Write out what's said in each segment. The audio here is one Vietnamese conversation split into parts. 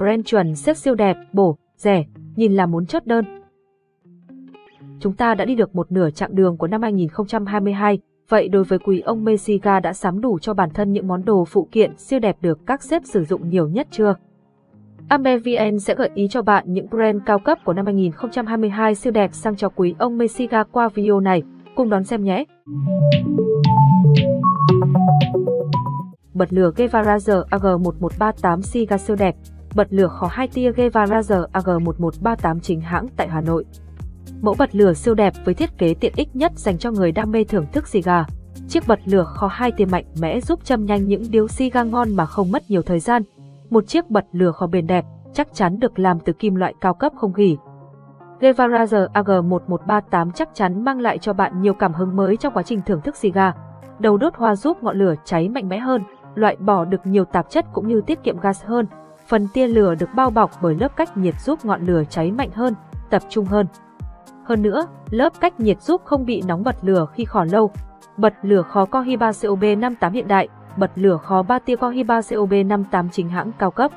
brand chuẩn xếp siêu đẹp, bổ, rẻ, nhìn là muốn chốt đơn. Chúng ta đã đi được một nửa chặng đường của năm 2022, vậy đối với quý ông Messiga đã sắm đủ cho bản thân những món đồ phụ kiện siêu đẹp được các sếp sử dụng nhiều nhất chưa? AmbeVN sẽ gợi ý cho bạn những brand cao cấp của năm 2022 siêu đẹp sang cho quý ông Messiga qua video này. Cùng đón xem nhé! Bật lửa Guevara AG1138 Siga siêu đẹp, bật lửa khó hai tia Gevarazer AG1138 chính hãng tại Hà Nội. Mẫu bật lửa siêu đẹp với thiết kế tiện ích nhất dành cho người đam mê thưởng thức xì gà. Chiếc bật lửa kho hai tia mạnh mẽ giúp châm nhanh những điếu xì gà ngon mà không mất nhiều thời gian. Một chiếc bật lửa kho bền đẹp, chắc chắn được làm từ kim loại cao cấp không gỉ. Gevarazer AG1138 chắc chắn mang lại cho bạn nhiều cảm hứng mới trong quá trình thưởng thức xì gà. Đầu đốt hoa giúp ngọn lửa cháy mạnh mẽ hơn, loại bỏ được nhiều tạp chất cũng như tiết kiệm gas hơn. Phần tia lửa được bao bọc bởi lớp cách nhiệt giúp ngọn lửa cháy mạnh hơn, tập trung hơn. Hơn nữa, lớp cách nhiệt giúp không bị nóng bật lửa khi khỏ lâu. Bật lửa khó Cohiba COB58 hiện đại, bật lửa khó 3 tia Cohiba COB58 chính hãng cao cấp.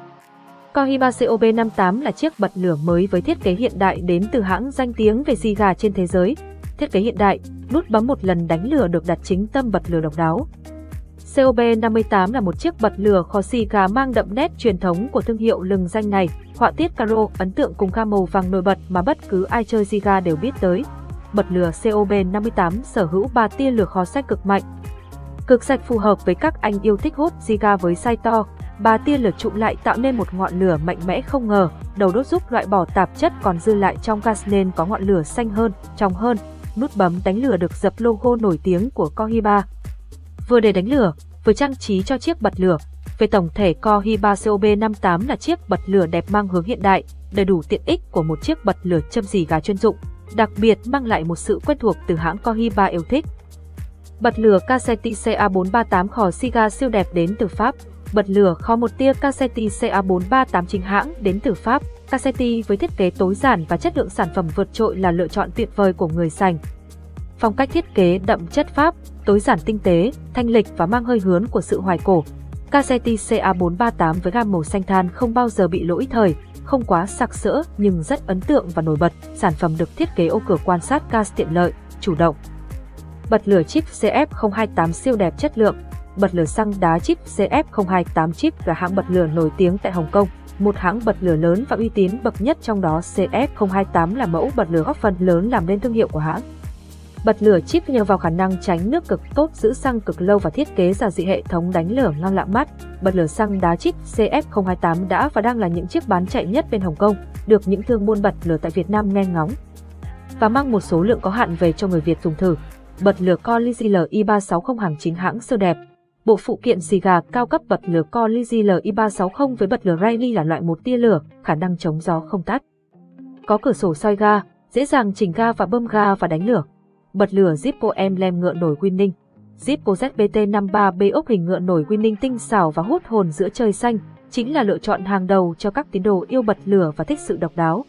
Cohiba COB58 là chiếc bật lửa mới với thiết kế hiện đại đến từ hãng danh tiếng về xì gà trên thế giới. Thiết kế hiện đại, nút bấm một lần đánh lửa được đặt chính tâm bật lửa độc đáo. COB58 là một chiếc bật lửa kho xì gà mang đậm nét truyền thống của thương hiệu lừng danh này, họa tiết caro ấn tượng cùng gam màu vàng nổi bật mà bất cứ ai chơi xì gà đều biết tới. Bật lửa COB58 sở hữu 3 tia lửa kho sách cực mạnh. Cực sạch phù hợp với các anh yêu thích hút xì gà với size to, ba tia lửa trụ lại tạo nên một ngọn lửa mạnh mẽ không ngờ, đầu đốt giúp loại bỏ tạp chất còn dư lại trong gas nên có ngọn lửa xanh hơn, trong hơn. Nút bấm đánh lửa được dập logo nổi tiếng của Cohiba, vừa để đánh lửa, vừa trang trí cho chiếc bật lửa. Về tổng thể Cohiba COB58 là chiếc bật lửa đẹp mang hướng hiện đại, đầy đủ tiện ích của một chiếc bật lửa châm dì gà chuyên dụng, đặc biệt mang lại một sự quen thuộc từ hãng Cohiba yêu thích. Bật lửa Cassetti CA438 khò Siga siêu đẹp đến từ Pháp. Bật lửa kho một tia Cassetti CA438 chính hãng đến từ Pháp. Cassetti với thiết kế tối giản và chất lượng sản phẩm vượt trội là lựa chọn tuyệt vời của người sành. Phong cách thiết kế đậm chất Pháp, tối giản tinh tế, thanh lịch và mang hơi hướng của sự hoài cổ. Cassetti CA438 với gam màu xanh than không bao giờ bị lỗi thời, không quá sặc sỡ nhưng rất ấn tượng và nổi bật. Sản phẩm được thiết kế ô cửa quan sát cas tiện lợi, chủ động. Bật lửa chip CF028 siêu đẹp chất lượng. Bật lửa xăng đá chip CF028 chip là hãng bật lửa nổi tiếng tại Hồng Kông, một hãng bật lửa lớn và uy tín bậc nhất trong đó CF028 là mẫu bật lửa góp phần lớn làm nên thương hiệu của hãng. Bật lửa chip nhờ vào khả năng tránh nước cực tốt giữ xăng cực lâu và thiết kế giả dị hệ thống đánh lửa ngang lạng mắt. Bật lửa xăng đá chip CF028 đã và đang là những chiếc bán chạy nhất bên Hồng Kông, được những thương buôn bật lửa tại Việt Nam nghe ngóng. Và mang một số lượng có hạn về cho người Việt dùng thử. Bật lửa Colizil i360 hàng chính hãng siêu đẹp. Bộ phụ kiện xì gà cao cấp bật lửa Colizil i360 với bật lửa Riley là loại một tia lửa, khả năng chống gió không tắt. Có cửa sổ soi ga, dễ dàng chỉnh ga và bơm ga và đánh lửa bật lửa Zippo Emblem ngựa nổi Winning. Zippo ZBT53B ốc hình ngựa nổi Winning tinh xảo và hút hồn giữa trời xanh, chính là lựa chọn hàng đầu cho các tín đồ yêu bật lửa và thích sự độc đáo.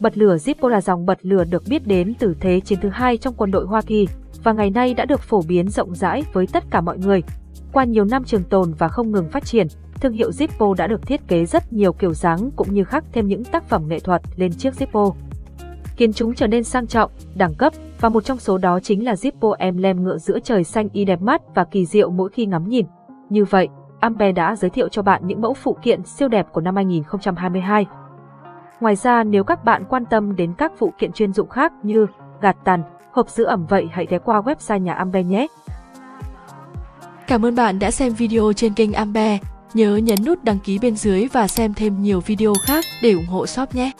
Bật lửa Zippo là dòng bật lửa được biết đến từ thế chiến thứ hai trong quân đội Hoa Kỳ và ngày nay đã được phổ biến rộng rãi với tất cả mọi người. Qua nhiều năm trường tồn và không ngừng phát triển, thương hiệu Zippo đã được thiết kế rất nhiều kiểu dáng cũng như khắc thêm những tác phẩm nghệ thuật lên chiếc Zippo khiến chúng trở nên sang trọng, đẳng cấp, và một trong số đó chính là Zippo Emblem ngựa giữa trời xanh y đẹp mắt và kỳ diệu mỗi khi ngắm nhìn. Như vậy, Ampe đã giới thiệu cho bạn những mẫu phụ kiện siêu đẹp của năm 2022. Ngoài ra nếu các bạn quan tâm đến các phụ kiện chuyên dụng khác như gạt tàn, hộp giữ ẩm vậy hãy ghé qua website nhà Ambe nhé. Cảm ơn bạn đã xem video trên kênh Ambe. Nhớ nhấn nút đăng ký bên dưới và xem thêm nhiều video khác để ủng hộ shop nhé.